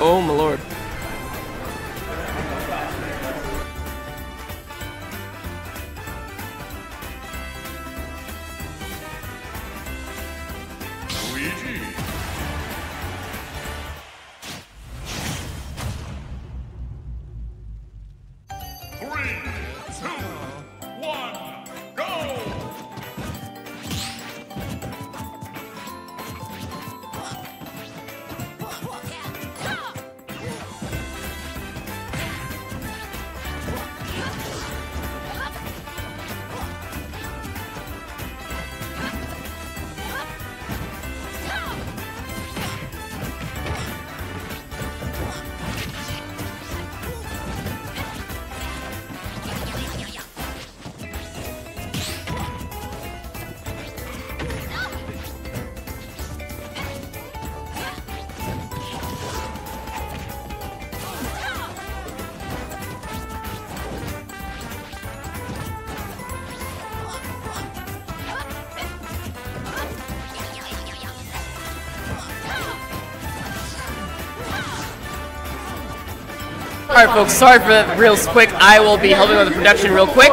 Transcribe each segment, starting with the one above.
Oh my lord. Alright folks, sorry for that real quick. I will be helping with the production real quick.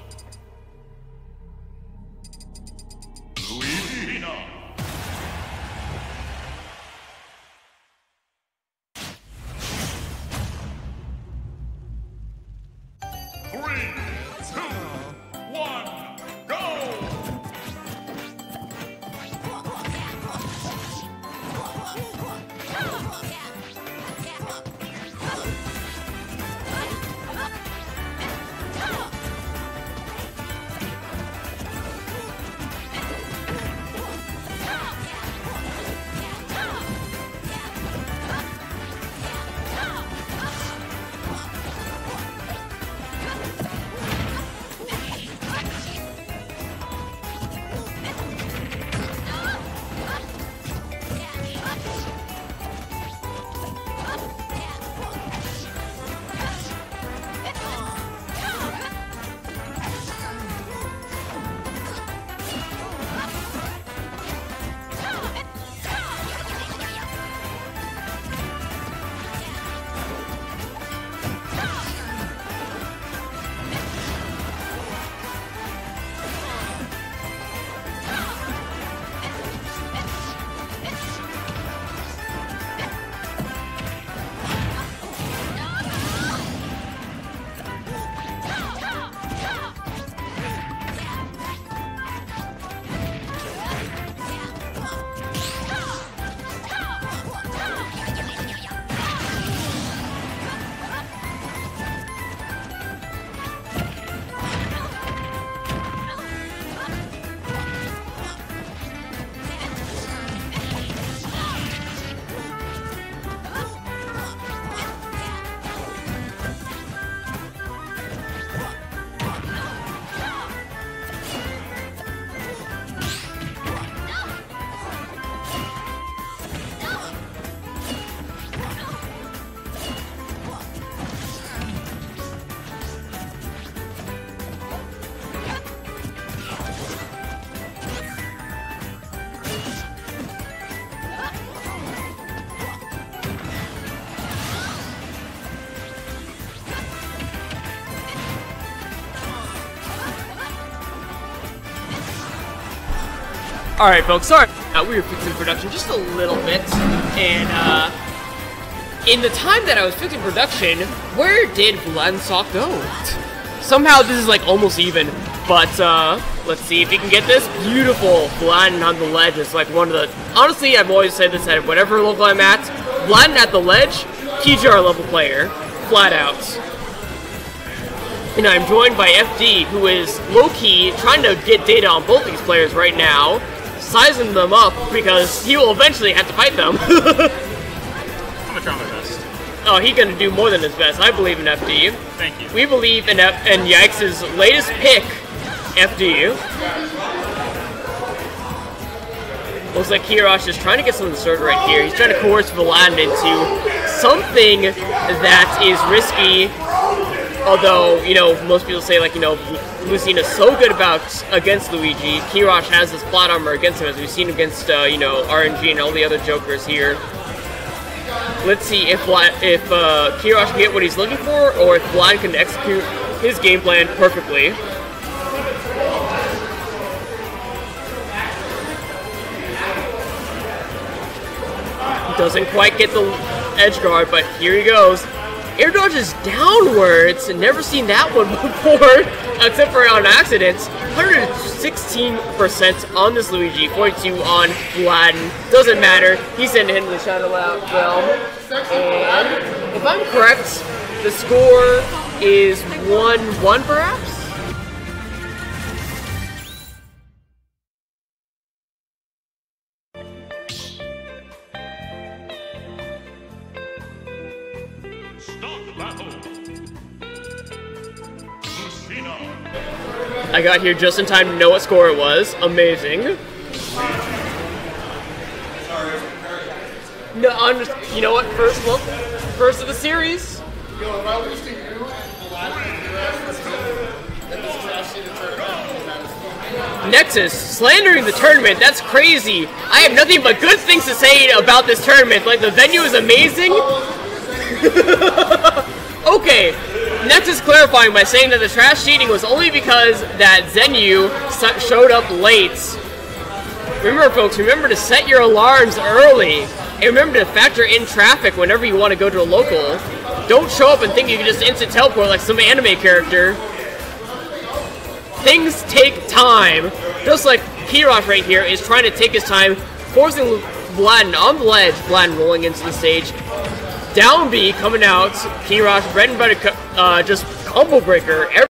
Three, two, one, Alright, folks, sorry. Uh, we were fixing production just a little bit, and, uh, in the time that I was fixing production, where did Vladensok go? Somehow this is, like, almost even, but, uh, let's see if he can get this. Beautiful Vuhladdin on the ledge It's like, one of the... Honestly, I've always said this at whatever level I'm at, Vuhladdin at the ledge, PGR level player, flat out. And I'm joined by FD, who is low-key trying to get data on both these players right now, sizing them up because he will eventually have to fight them. I'm gonna try my best. oh, he's gonna do more than his best. I believe in FD. Thank you. We believe in, F- in Yikes' latest pick, FD. Looks like Kiyarash is trying to get something started right here. He's trying to coerce Vlad into something that is risky Although, you know, most people say, like, you know, Lucina's so good about against Luigi. Kiyarash has this plot armor against him, as we've seen against, uh, you know, RNG and all the other Jokers here. Let's see if if uh, Kiyarash can get what he's looking for, or if Vlad can execute his game plan perfectly. Doesn't quite get the edge guard, but here he goes. Air dodges downwards. Never seen that one before, except for on accidents. 116% on this Luigi, 42 on Vuhladdin. Doesn't matter. He's in into the Shadow realm. And if I'm correct, the score is 1-1 perhaps? I got here just in time to know what score it was. Amazing. No, I'm just, you know what? First look, first of the series. Nexus, slandering the tournament, that's crazy. I have nothing but good things to say about this tournament. Like, the venue is amazing. okay, Nexus clarifying by saying that the trash cheating was only because that Zenu s- showed up late. Remember, folks, remember to set your alarms early. And remember to factor in traffic whenever you want to go to a local. Don't show up and think you can just instant teleport like some anime character. Things take time. Just like Kiyarash right here is trying to take his time, forcing Vuhladdin on the ledge. Rolling into the stage. Down B coming out. Kiyarash, bread and butter, uh, just combo breaker.